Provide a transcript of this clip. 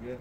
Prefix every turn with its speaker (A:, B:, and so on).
A: Привет.